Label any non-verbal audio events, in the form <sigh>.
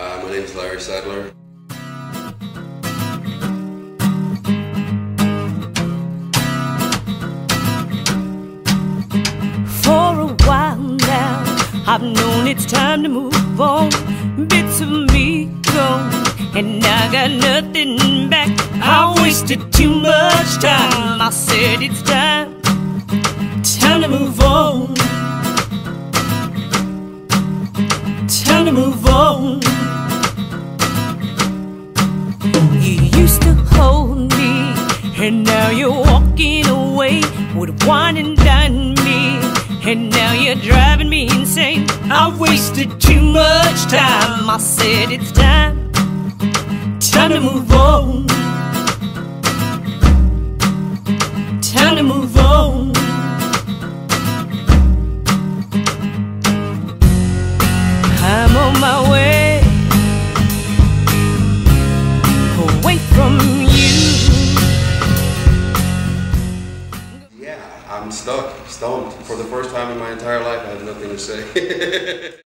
Uh, my name is Larry Sadler. For a while now, I've known it's time to move on. Bits of me gone, and I got nothing back. I wasted too much time. I said it's time, time to move on. Time to move on. And now you're walking away with wine and dine me. And now you're driving me insane. I wasted too much time. I said it's time, time to move on. Time to move on. I'm on my Yeah, I'm stuck, stumped. For the first time in my entire life, I have nothing to say. <laughs>